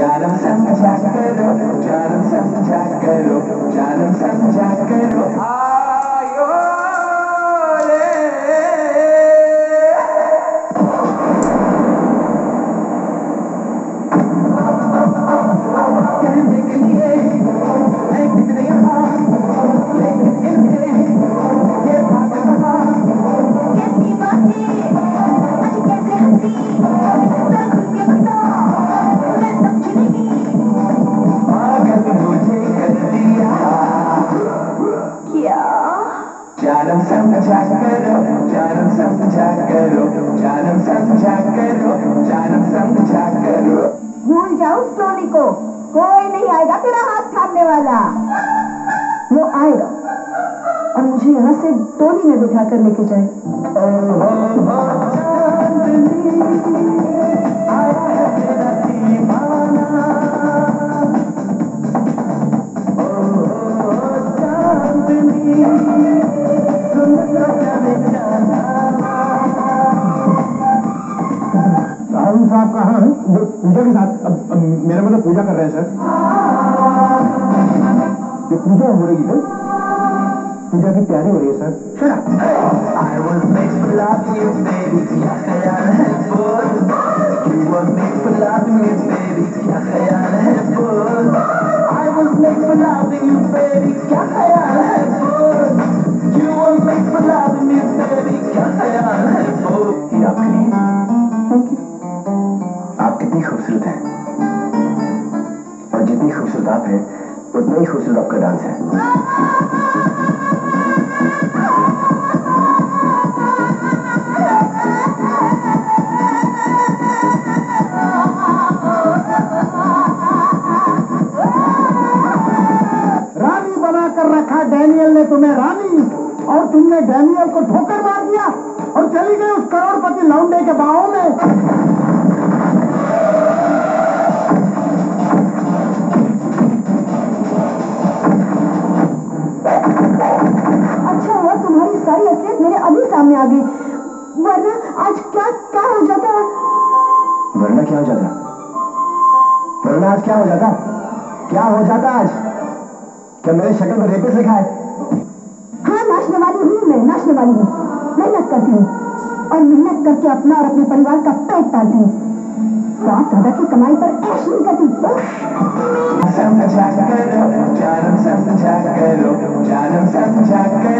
जानम समझा करो जानम समझा करो जानम समझा करो। भूल जाओ टोली को कोई नहीं आएगा तेरा हाथ थामने वाला। वो आएगा और मुझे यहाँ से टोली में बिठा कर लेके जाएगा। राहुल साहब कहाँ हैं? पूजा के साथ अब, अब मेरा मतलब पूजा कर रहे हैं सर। ये पूजा हो रही है। पूजा की तैयारी हो रही है सर। Loving you, baby. क्या ख्याल है You. Were made for loving me, baby. हैं, उतना ही खूबसूरत आपका डांस है। रानी बनाकर रखा डैनियल ने तुम्हें रानी, और तुमने डैनियल को ठोकर मार दिया, और चली गई उस करोड़पति लौंडे के बाहों में। तुम्हारी सारी असलियत मेरे अभी सामने आ गई वरना आज क्या क्या हो जाता वरना क्या हो जाता वरना आज क्या हो जाता क्या हो जाता आज क्या मेरे शक्ल में रेपिस लिखा है हाँ नाचने वाली हूँ मैं नाचने वाली हूँ मेहनत करती हूँ और मेहनत करके अपना और अपने परिवार का पेट पालती हूँ बाप दादा की कमाई पर ऐश नहीं करती। समझा करो जानम समझा करो जानम समझा करो